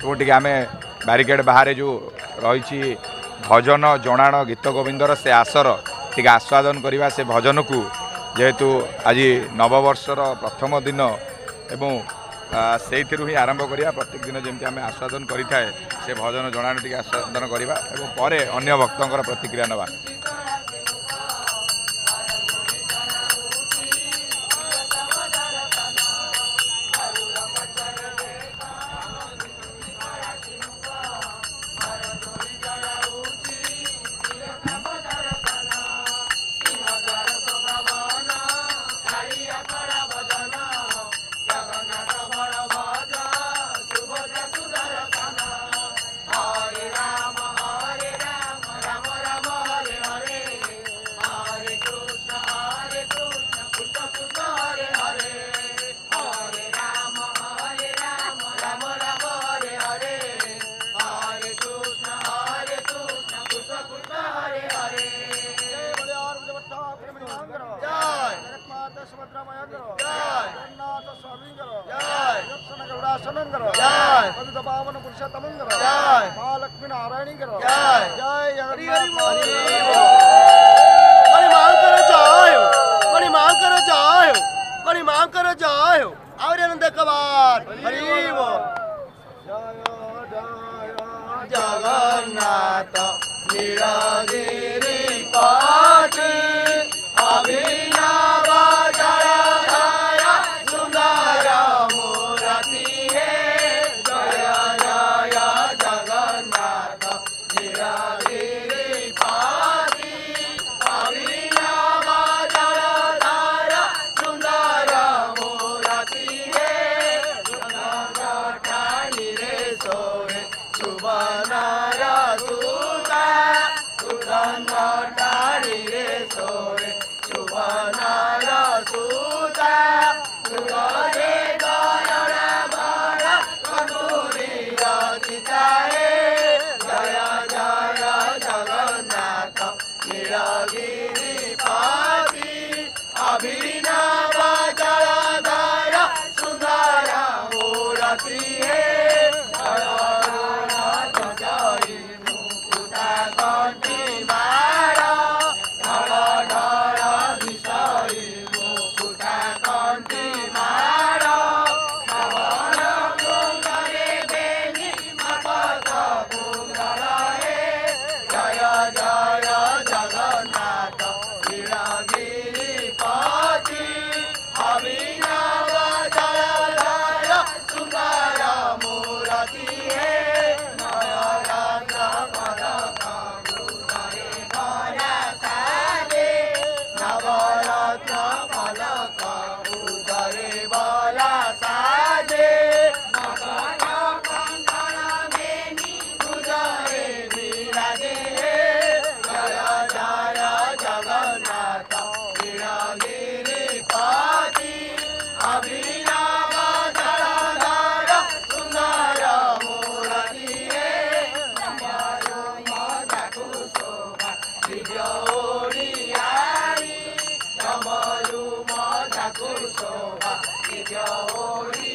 ଏବଂ ଟିକେ ଆମେ ବ୍ୟାରିକେଡ୍ ବାହାରେ ଯେଉଁ ରହିଛି ଭଜନ ଜଣାଣ ଗୀତ ଗୋବିନ୍ଦର ସେ ଆସର ଟିକେ ଆସ୍ୱାଦନ କରିବା ସେ ଭଜନକୁ ଯେହେତୁ ଆଜି ନବବର୍ଷର ପ୍ରଥମ ଦିନ ଏବଂ ସେଇଥିରୁ ହିଁ ଆରମ୍ଭ କରିବା ପ୍ରତ୍ୟେକ ଦିନ ଯେମିତି ଆମେ ଆସ୍ୱାଦନ କରିଥାଏ ସେ ଭଜନ ଜଣାଣ ଟିକେ ଆସ୍ୱାଦନ କରିବା ଏବଂ ପରେ ଅନ୍ୟ ଭକ୍ତଙ୍କର ପ୍ରତିକ୍ରିୟା ନେବା। સિદ્ધરામૈયા કરો જય જગન્નાથ સ્વામી કરો જય દર્શન ગરુડાસનમ કરો જય પવિત પાવન પુરુષોત્તમ કરો જય મા લક્ષ્મી નારાયણી કરો જય જય જગન્નાથ મારી માં કરો જાયો મારી માં કરો જાયો મારી માં કરો જાયો આવરે નંદકવાર હરિ બોલ Bobby. ଓଡ଼ିଆ ଜମରୁ ମଧୁ ଶୋଭା ଓଡ଼ିଆ